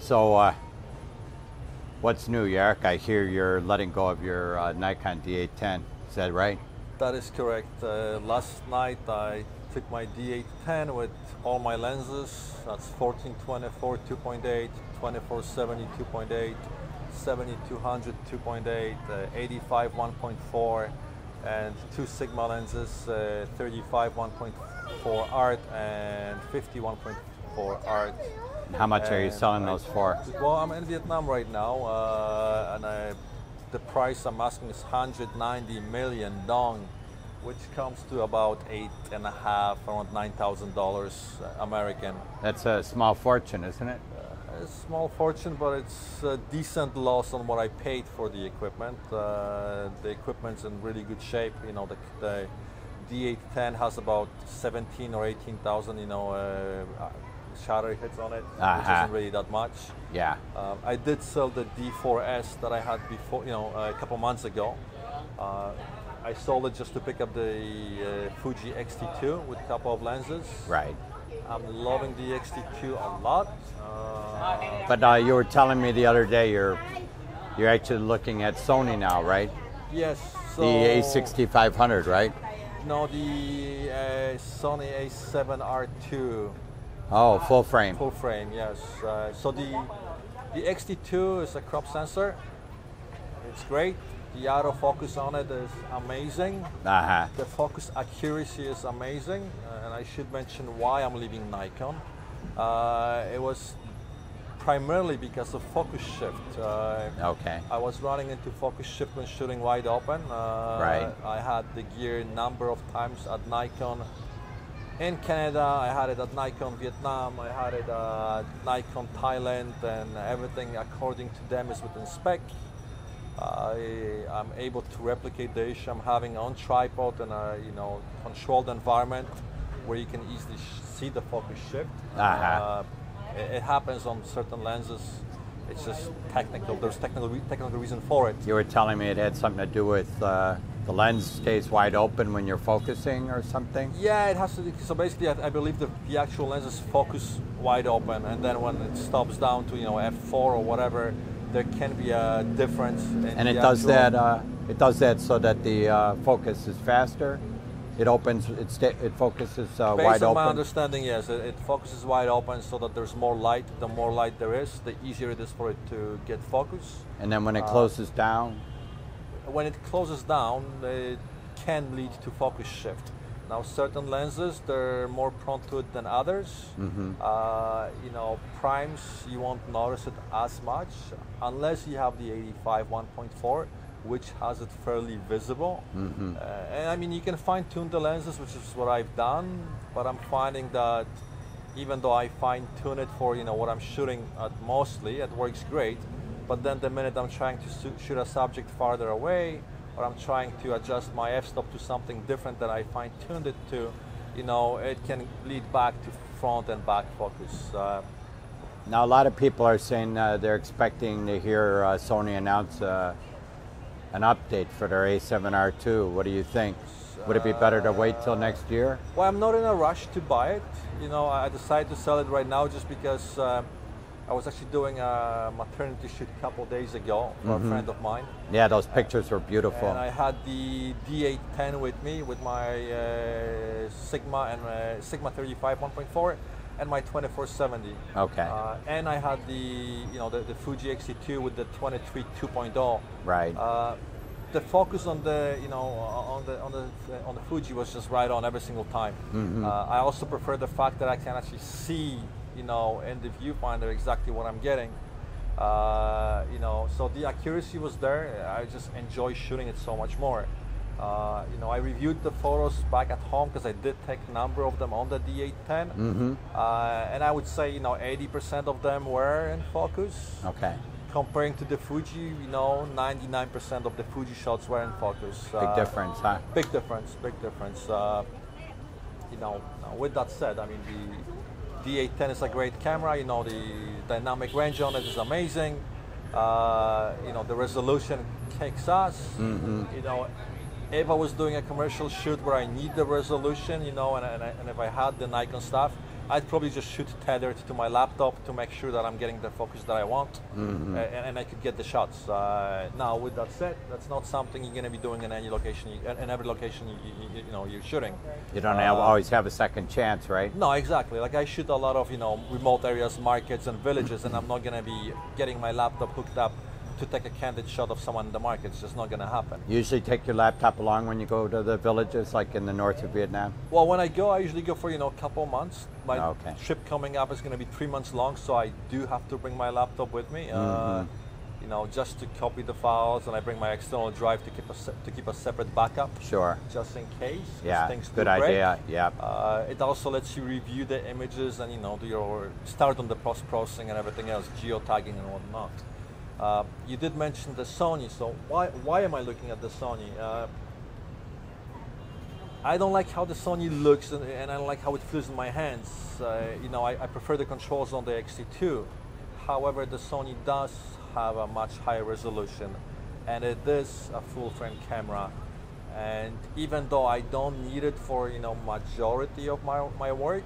So, uh, what's new, Jarek? I hear you're letting go of your uh, Nikon D810. Is that right? That is correct. Uh, last night I took my D810 with all my lenses. That's 1424 2.8, 2470 2.8, 7200 2.8, uh, 85 1.4, and two Sigma lenses, uh, 35 1.4 art and 50 1.4 art. How much are you selling those for? Well, I'm in Vietnam right now, uh, and I, the price I'm asking is 190 million dong, which comes to about eight and a half, around nine thousand dollars American. That's a small fortune, isn't it? A small fortune, but it's a decent loss on what I paid for the equipment. Uh, the equipment's in really good shape. You know, the, the D810 has about 17 or 18,000, you know, uh, shutter hits on it, which Uh-huh. isn't really that much. Yeah. Um, I did sell the D4S that I had before, you know, a couple months ago. Uh, I sold it just to pick up the uh, Fuji X-T2 with a couple of lenses. Right. I'm loving the X-T2 a lot. Uh, But uh, you were telling me the other day you're you're actually looking at Sony now, right? yes. So the A6500, right? No, the uh, Sony A7R2 Oh, full frame. full frame. Yes. Uh, so the the X-T2 is a crop sensor. It's great. The autofocus on it is amazing. Uh huh. The focus accuracy is amazing, uh, and I should mention why I'm leaving Nikon. Uh, it was primarily because of focus shift. Uh, Okay. I was running into focus shift when shooting wide open. Uh, Right. I had the gear a number of times at Nikon in Canada. I had it at Nikon Vietnam. I had it at Nikon Thailand, and everything according to them is within spec. I am able to replicate the issue I'm having on tripod in a you know controlled environment where you can easily sh- see the focus shift. Uh-huh. Uh, it, it happens on certain lenses. It's just technical. There's technical re- technical reason for it. You were telling me it had something to do with uh, the lens stays wide open when you're focusing or something. Yeah, it has to. do- So basically, I, I believe the, the actual lenses focus wide open, and then when it stops down to you know f4 or whatever, there can be a difference. In And it does that. Uh, it does that so that the uh, focus is faster. It opens. It sta- It focuses uh, Based wide on my open. understanding, yes, it, it focuses wide open so that there's more light. The more light there is, the easier it is for it to get focus. And then when it uh, closes down, When it closes down, it can lead to focus shift. Now, certain lenses they're more prone to it than others. Mm-hmm. Uh, you know, primes you won't notice it as much unless you have the 85 1.4, which has it fairly visible. Mm-hmm. Uh, and I mean, you can fine tune the lenses, which is what I've done, but I'm finding that even though I fine tune it for you know what I'm shooting at mostly, it works great. But then the minute I'm trying to shoot a subject farther away, or I'm trying to adjust my f-stop to something different that I fine tuned it to, you know, it can lead back to front and back focus. Uh, now a lot of people are saying uh, they're expecting to hear uh, Sony announce uh, an update for their A7R2. What do you think? Would it be better to wait till next year? Well, I'm not in a rush to buy it. You know, I decided to sell it right now just because uh, I was actually doing a maternity shoot a couple days ago for a friend of mine. Yeah, those pictures were beautiful. And I had the D810 with me with my uh, Sigma and uh, Sigma 35 1.4 and my 2470. Okay. Uh, and I had the you know the, the Fuji X-T2 with the 23 2.0. right. Uh, the focus on the you know on the on the on the Fuji was just right on every single time. Mm-hmm. Uh, I also prefer the fact that I can actually see you know in the viewfinder exactly what I'm getting. Uh, you know, so the accuracy was there. I just enjoy shooting it so much more. Uh, you know, I reviewed the photos back at home because I did take a number of them on the D810, mm-hmm. uh, and I would say you know 80% of them were in focus Okay. comparing to the Fuji, you know, 99% of the Fuji shots were in focus. Big difference, huh? Big difference, big difference. Uh, you know, with that said, I mean, the D810 is a great camera. You know, the dynamic range on it is amazing. Uh, you know, the resolution kicks ass. Mm-hmm. You know, if I was doing a commercial shoot where I need the resolution, you know, and, and, and if I had the Nikon stuff, I'd probably just shoot tethered to my laptop to make sure that I'm getting the focus that I want, Mm-hmm. and, and I could get the shots. Uh, now, with that said, that's not something you're going to be doing in any location, in every location you, you, you know you're shooting. You don't have, Uh, always have a second chance, right? No, exactly. Like I shoot a lot of you know remote areas, markets, and villages, and I'm not gonna be getting my laptop hooked up to take a candid shot of someone in the market. It's just not gonna happen. You usually take your laptop along when you go to the villages, like in the north of Vietnam. Well, when I go, I usually go for you know a couple months. My Okay. trip coming up is gonna be three months long, so I do have to bring my laptop with me. Uh, you know, just to copy the files, and I bring my external drive to keep a to keep a separate backup, Sure. just in case. Yeah. things do Good break. idea. Yeah. Uh, it also lets you review the images and you know do your start on the post processing and everything else, geotagging and whatnot. Uh, you did mention the Sony, so why why am I looking at the Sony? Uh, I don't like how the Sony looks and, and I don't like how it feels in my hands. Uh, you know, I, I prefer the controls on the XT2. However, the Sony does have a much higher resolution and it is a full frame camera. And even though I don't need it for you know majority of my, my work,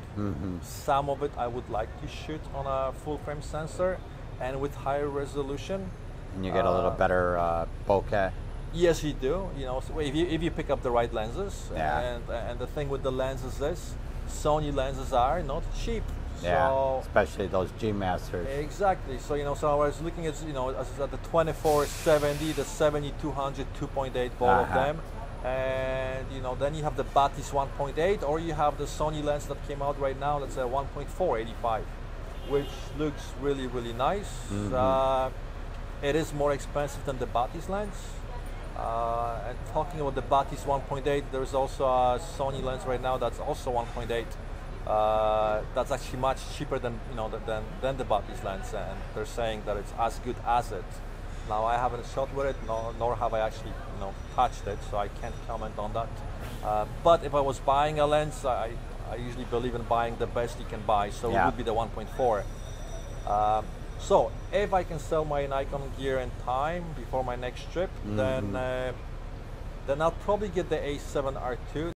some of it I would like to shoot on a full frame sensor and with higher resolution. And you get a little Uh, better uh, bokeh. Yes, you do. You know, so if you if you pick up the right lenses, Yeah. and and the thing with the lenses is, Sony lenses are not cheap. Yeah. So Especially those G Masters. exactly. So you know, so I was looking at you know as at the 2470, the 7200, 2.8, both of Uh-huh. them, and you know then you have the Batis 1.8, or you have the Sony lens that came out right now. That's a 1.485, which looks really really nice. Mm-hmm. Uh, it is more expensive than the Batis lens. Uh, and talking about the Batis 1.8, there's also a Sony lens right now that's also 1.8. Uh, that's actually much cheaper than you know than than the Batis lens, and they're saying that it's as good as it. Now I haven't shot with it, nor, nor have I actually you know touched it, so I can't comment on that. Uh, but if I was buying a lens, I, I usually believe in buying the best you can buy, so it would be the 1.4. Um, so if I can sell my Nikon gear in time before my next trip, then uh, then I'll probably get the A7R2.